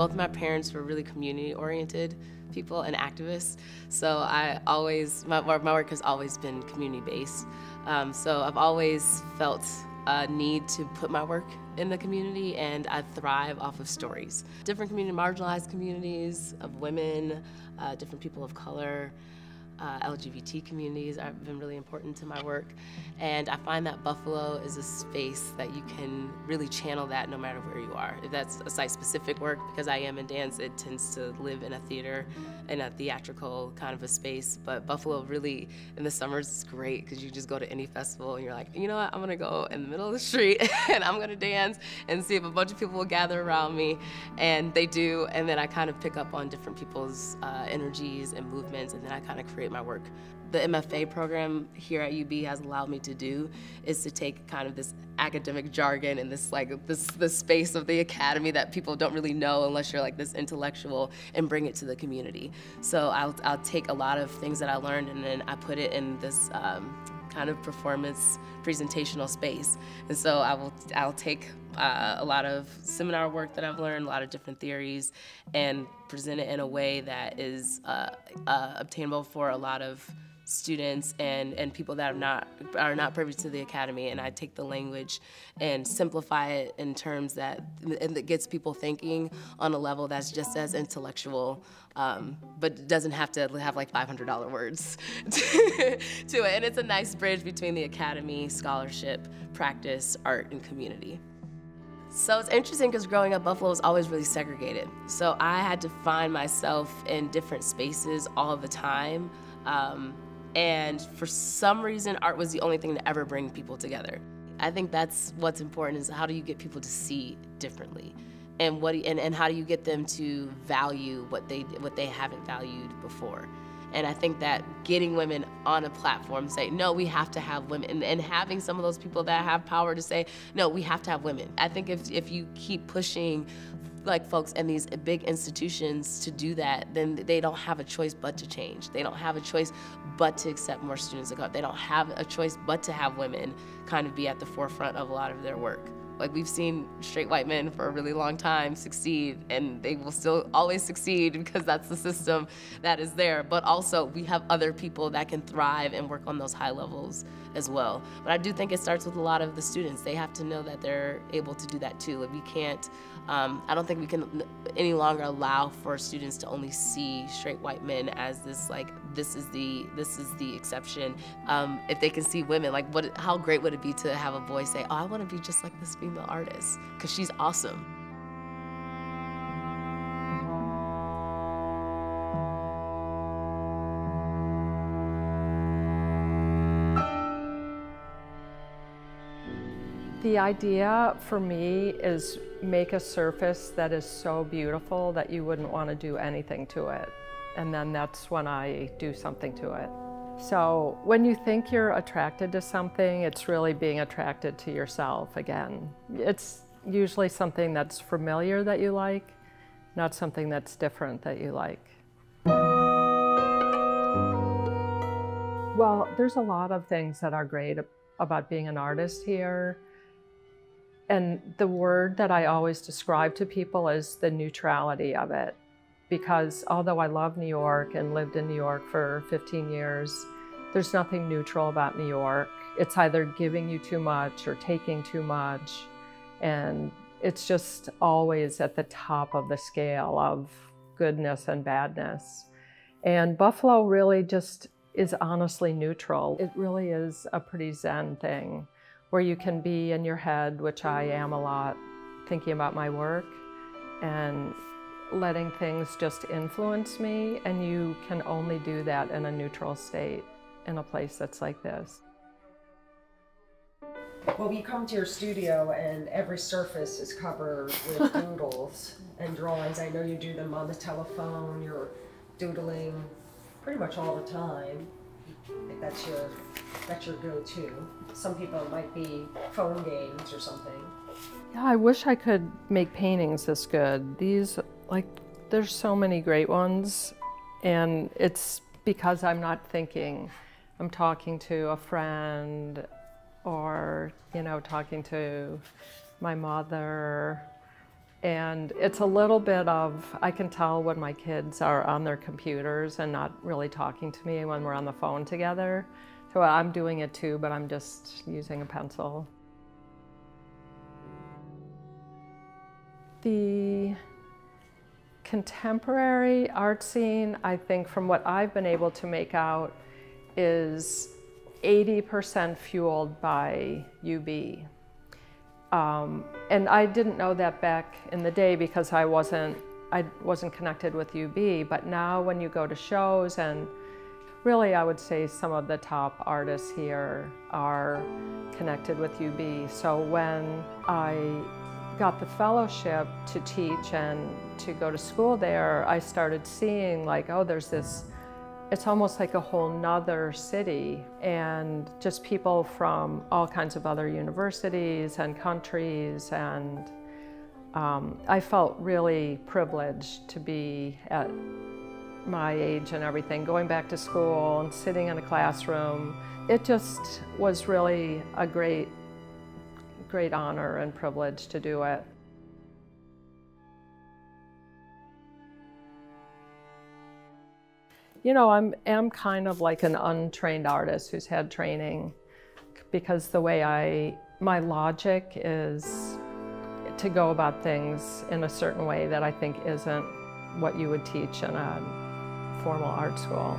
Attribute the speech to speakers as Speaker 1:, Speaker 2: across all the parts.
Speaker 1: both my parents were really community oriented people and activists. So I always, my, my work has always been community based. Um, so I've always felt a need to put my work in the community and I thrive off of stories. Different community, marginalized communities of women, uh, different people of color, uh, LGBT communities have been really important to my work. And I find that Buffalo is a space that you can really channel that no matter where you are. If that's a site specific work, because I am in dance, it tends to live in a theater, in a theatrical kind of a space. But Buffalo really, in the summers, is great because you just go to any festival and you're like, you know what, I'm gonna go in the middle of the street and I'm gonna dance and see if a bunch of people will gather around me. And they do, and then I kind of pick up on different people's uh, energies and movements, and then I kind of create my work. The MFA program here at UB has allowed me to do is to take kind of this academic jargon and this like this the space of the academy that people don't really know unless you're like this intellectual and bring it to the community. So I'll, I'll take a lot of things that I learned and then I put it in this um, kind of performance presentational space. And so I will I'll take uh, a lot of seminar work that I've learned, a lot of different theories, and present it in a way that is uh, uh, obtainable for a lot of students and, and people that are not are not privy to the academy and I take the language and simplify it in terms that and that gets people thinking on a level that's just as intellectual um, but doesn't have to have like $500 words to, it and it's a nice bridge between the academy scholarship practice art and community so it's interesting because growing up, Buffalo was always really segregated. So I had to find myself in different spaces all the time. Um, and for some reason, art was the only thing to ever bring people together. I think that's what's important is how do you get people to see differently? And what and, and how do you get them to value what they what they haven't valued before? And I think that getting women on a platform say, no, we have to have women, and, and, having some of those people that have power to say, no, we have to have women. I think if, if you keep pushing like folks in these big institutions to do that, then they don't have a choice but to change. They don't have a choice but to accept more students of color. They don't have a choice but to have women kind of be at the forefront of a lot of their work. Like we've seen straight white men for a really long time succeed and they will still always succeed because that's the system that is there. But also we have other people that can thrive and work on those high levels as well. But I do think it starts with a lot of the students. They have to know that they're able to do that too. Like we can't um, I don't think we can any longer allow for students to only see straight white men as this like this is the this is the exception. Um, if they can see women, like what? How great would it be to have a boy say, "Oh, I want to be just like this female artist because she's awesome."
Speaker 2: The idea for me is make a surface that is so beautiful that you wouldn't want to do anything to it. And then that's when I do something to it. So when you think you're attracted to something, it's really being attracted to yourself again. It's usually something that's familiar that you like, not something that's different that you like. Well, there's a lot of things that are great about being an artist here. And the word that I always describe to people is the neutrality of it. Because although I love New York and lived in New York for 15 years, there's nothing neutral about New York. It's either giving you too much or taking too much. And it's just always at the top of the scale of goodness and badness. And Buffalo really just is honestly neutral. It really is a pretty zen thing where you can be in your head, which I am a lot, thinking about my work and letting things just influence me. And you can only do that in a neutral state in a place that's like this.
Speaker 3: Well, we come to your studio and every surface is covered with doodles and drawings. I know you do them on the telephone, you're doodling pretty much all the time that's your that's your go-to. Some people might be phone games or something.
Speaker 2: Yeah, I wish I could make paintings this good. These like there's so many great ones and it's because I'm not thinking. I'm talking to a friend or, you know, talking to my mother And it's a little bit of, I can tell when my kids are on their computers and not really talking to me when we're on the phone together. So I'm doing it too, but I'm just using a pencil. The contemporary art scene, I think from what I've been able to make out, is 80% fueled by UB. Um, and I didn't know that back in the day because I wasn't, I wasn't connected with UB, but now when you go to shows and really I would say some of the top artists here are connected with UB. So when I got the fellowship to teach and to go to school there, I started seeing like, oh, there's this it's almost like a whole nother city and just people from all kinds of other universities and countries and um, I felt really privileged to be at my age and everything, going back to school and sitting in a classroom. It just was really a great, great honor and privilege to do it. You know, I'm am kind of like an untrained artist who's had training because the way I my logic is to go about things in a certain way that I think isn't what you would teach in a formal art school.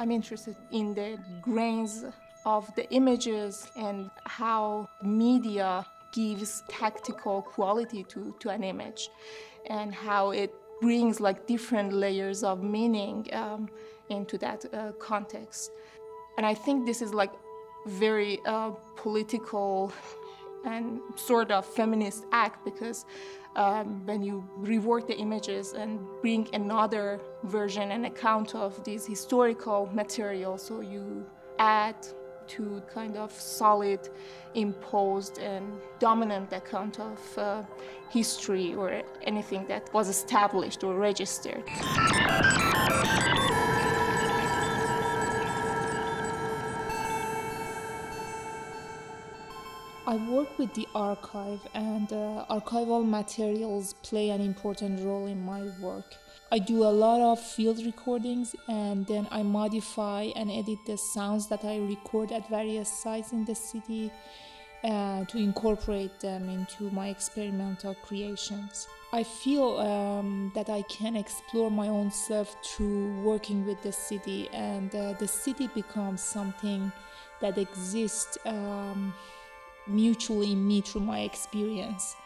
Speaker 4: I'm interested in the grains of the images and how media gives tactical quality to, to an image and how it brings like different layers of meaning um, into that uh, context. And I think this is like very uh, political and sort of feminist act because um, when you rework the images and bring another version and account of these historical material, so you add to kind of solid, imposed, and dominant account of uh, history or anything that was established or registered. I work with the archive, and uh, archival materials play an important role in my work. I do a lot of field recordings and then I modify and edit the sounds that I record at various sites in the city uh, to incorporate them into my experimental creations. I feel um, that I can explore my own self through working with the city, and uh, the city becomes something that exists um, mutually me through my experience.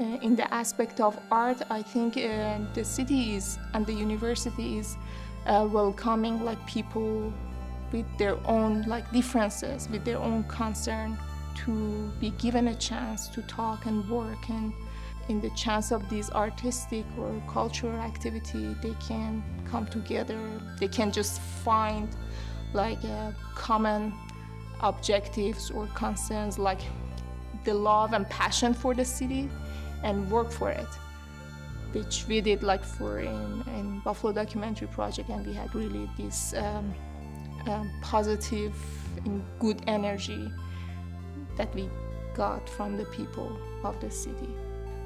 Speaker 4: Uh, in the aspect of art, I think uh, the cities and the universities uh, welcoming like people with their own like differences, with their own concern, to be given a chance to talk and work and in the chance of this artistic or cultural activity they can come together. They can just find like uh, common objectives or concerns like the love and passion for the city and work for it which we did like for in, in buffalo documentary project and we had really this um, um, positive and good energy that we got from the people of the city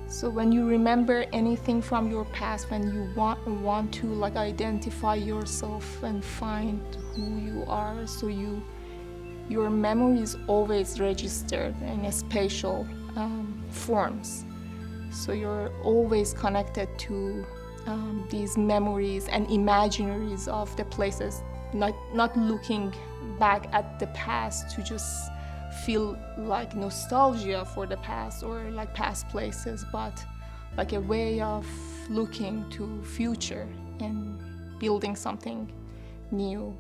Speaker 4: so when you remember anything from your past when you want want to like identify yourself and find who you are so you your memory is always registered in spatial um, forms. So you're always connected to um, these memories and imaginaries of the places, not, not looking back at the past to just feel like nostalgia for the past or like past places, but like a way of looking to future and building something new.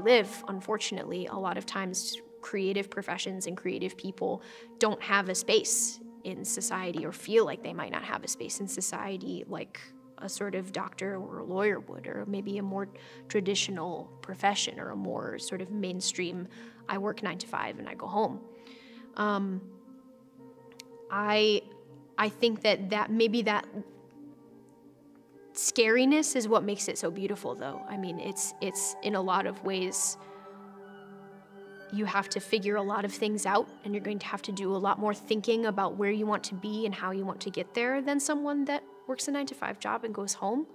Speaker 5: Live, unfortunately, a lot of times creative professions and creative people don't have a space in society or feel like they might not have a space in society like a sort of doctor or a lawyer would, or maybe a more traditional profession or a more sort of mainstream, I work nine to five and I go home. Um, I, I think that, that maybe that scariness is what makes it so beautiful though. I mean, it's, it's in a lot of ways, you have to figure a lot of things out and you're going to have to do a lot more thinking about where you want to be and how you want to get there than someone that works a nine to five job and goes home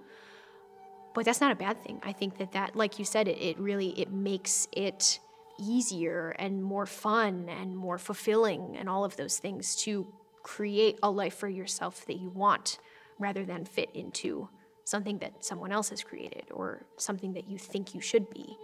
Speaker 5: but that's not a bad thing i think that that like you said it, it really it makes it easier and more fun and more fulfilling and all of those things to create a life for yourself that you want rather than fit into something that someone else has created or something that you think you should be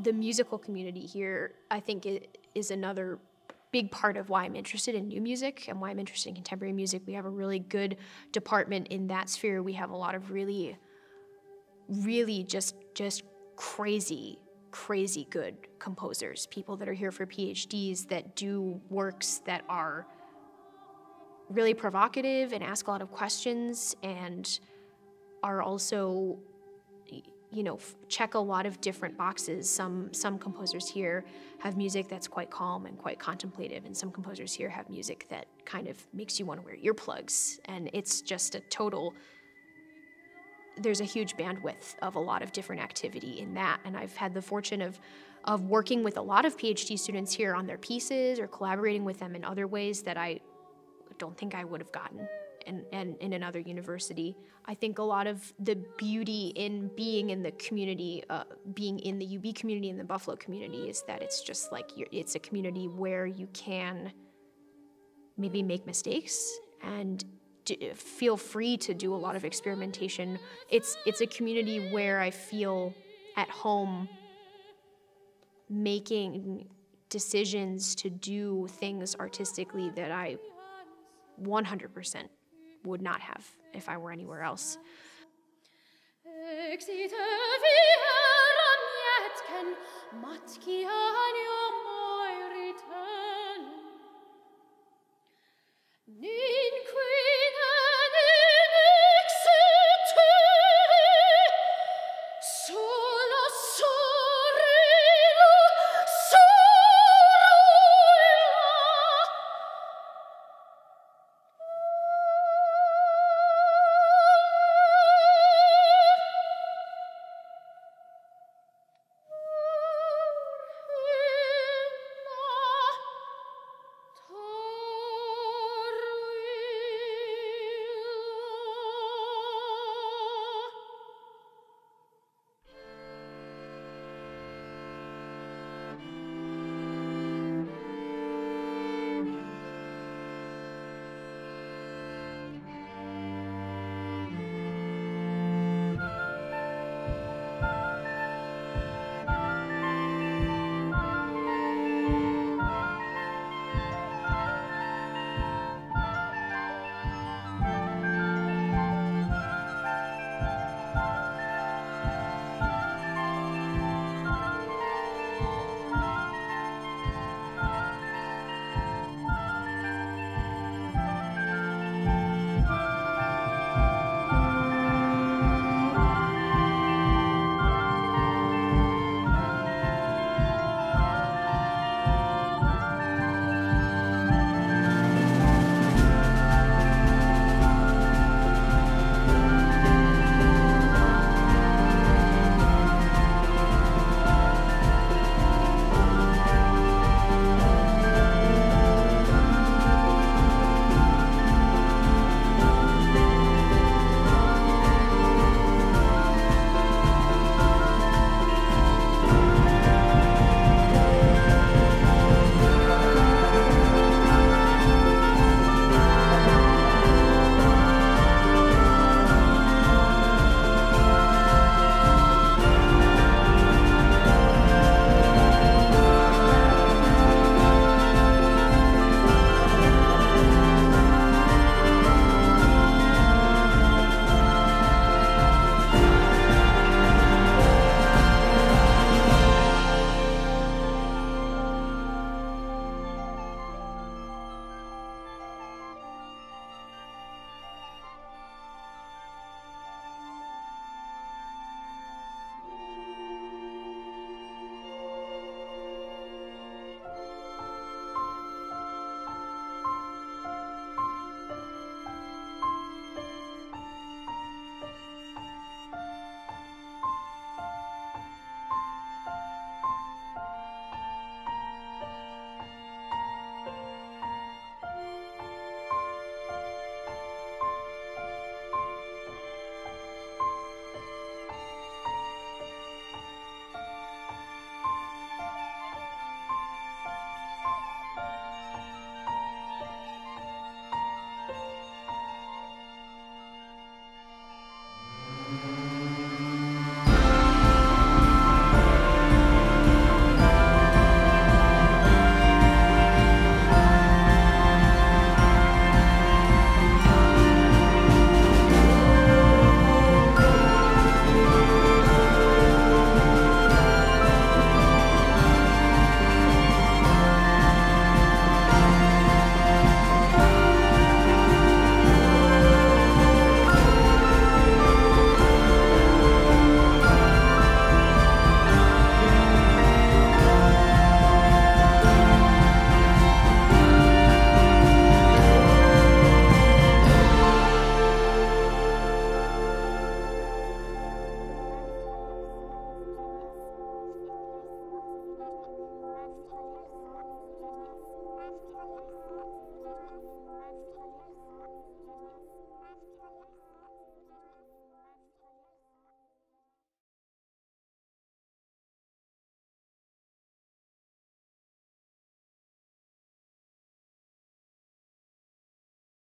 Speaker 5: the musical community here, I think, is another big part of why I'm interested in new music and why I'm interested in contemporary music. We have a really good department in that sphere. We have a lot of really, really just just crazy, crazy good composers, people that are here for PhDs that do works that are really provocative and ask a lot of questions and are also you know, check a lot of different boxes. Some some composers here have music that's quite calm and quite contemplative, and some composers here have music that kind of makes you want to wear earplugs. And it's just a total. There's a huge bandwidth of a lot of different activity in that, and I've had the fortune of of working with a lot of PhD students here on their pieces or collaborating with them in other ways that I don't think I would have gotten and, and in another university. I think a lot of the beauty in being in the community, uh, being in the UB community and the Buffalo community, is that it's just like it's a community where you can maybe make mistakes and feel free to do a lot of experimentation. It's it's a community where I feel at home making decisions to do things artistically that I 100% would not have if I were anywhere else.